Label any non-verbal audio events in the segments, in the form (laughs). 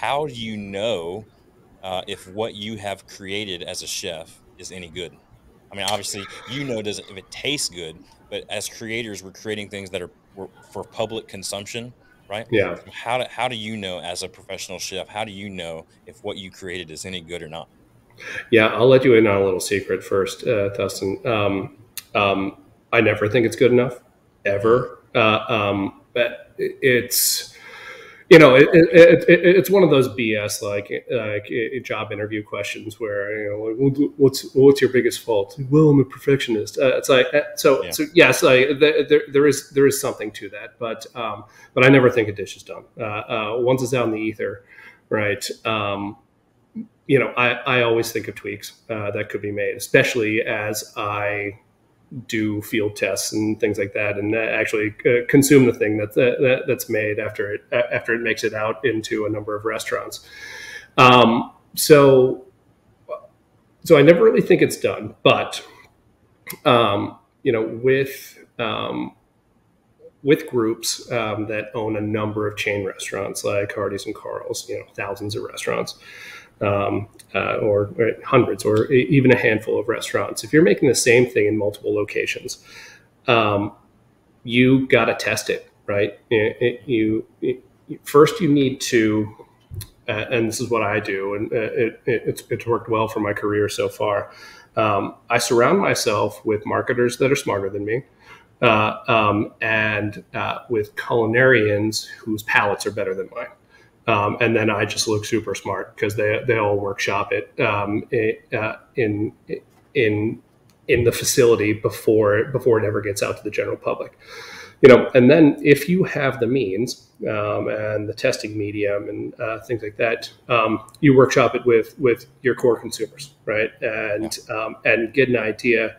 how do you know uh, if what you have created as a chef is any good? I mean, obviously, you know, does it, if it tastes good, but as creators, we're creating things that are for public consumption, right? Yeah. So how do, how do you know, as a professional chef, how do you know if what you created is any good or not? Yeah, I'll let you in on a little secret first, uh, Dustin. Um, um, I never think it's good enough, ever. Uh, um, but it's you know, it, it, it, it's one of those BS like like job interview questions where you know, what's what's your biggest fault? Well, I'm a perfectionist. Uh, it's like uh, so yeah. so yes, like there, there is there is something to that, but um, but I never think a dish is done. Uh, uh, once it's out in the ether, right? Um, you know, I, I always think of tweaks uh, that could be made, especially as I do field tests and things like that, and actually uh, consume the thing that, that, that's made after it after it makes it out into a number of restaurants. Um, so, so I never really think it's done, but um, you know, with um, with groups um, that own a number of chain restaurants like Hardee's and Carl's, you know, thousands of restaurants um, uh, or, or, hundreds or even a handful of restaurants. If you're making the same thing in multiple locations, um, you got to test it, right? It, it, you it, first you need to, uh, and this is what I do, and uh, it's, it's worked well for my career so far. Um, I surround myself with marketers that are smarter than me. Uh, um, and uh, with culinarians whose palates are better than mine. Um, and then I just look super smart because they they all workshop it um, uh, in in in the facility before before it ever gets out to the general public. You know, and then if you have the means um, and the testing medium and uh, things like that, um, you workshop it with with your core consumers, right? And um, and get an idea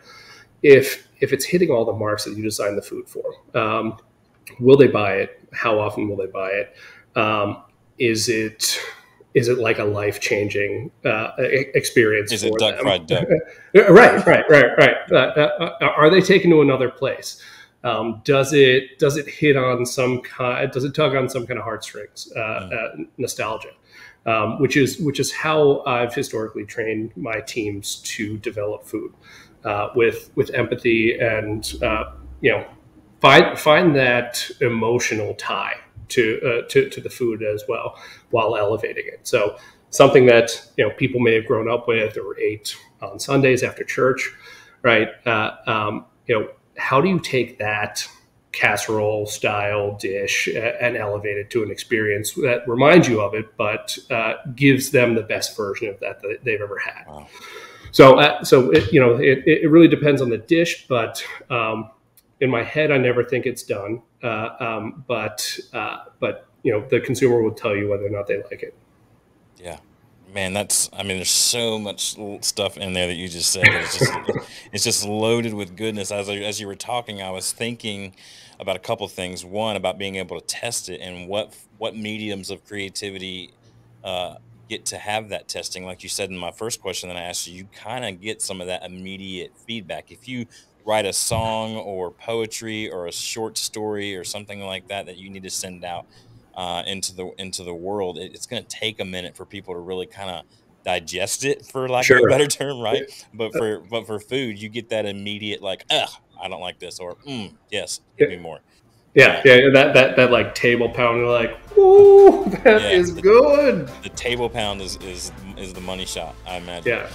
if if it's hitting all the marks that you designed the food for. Um, will they buy it? How often will they buy it? Is it is it like a life changing uh, experience? Is it duck them? fried duck? (laughs) right, right, right, right. Uh, uh, uh, are they taken to another place? Um, does it does it hit on some kind? Does it tug on some kind of heartstrings? Mm. nostalgia, um, which is which is how I've historically trained my teams to develop food with with empathy and you know find find that emotional tie to, uh, to, to the food as well while elevating it. So something that you know people may have grown up with or ate on Sundays after church, right? Uh, um, you know, how do you take that casserole style dish and elevate it to an experience that reminds you of it, but uh, gives them the best version of that that they've ever had? Wow. So, uh, so it, you know, it, it really depends on the dish, but um, in my head, I never think it's done. Uh, um, but uh, but you know, the consumer will tell you whether or not they like it. Yeah, man, that's. I mean, there's so much stuff in there that you just said. It's just (laughs) it's just loaded with goodness. As as you were talking, I was thinking about a couple things. One about being able to test it and what what mediums of creativity. Uh, get to have that testing like you said in my first question that i asked you you kind of get some of that immediate feedback if you write a song or poetry or a short story or something like that that you need to send out uh, into the into the world, it, it's going to take a minute for people to really kind of digest it, for lack sure. of a better term, right? But for but for food, you get that immediate like, ugh, I don't like this, or mm, yes, give me more. Yeah, yeah, that that that like table pound, like, ooh, (laughs) that yeah, is the, good. The table pound is is is the money shot, I imagine. Yeah.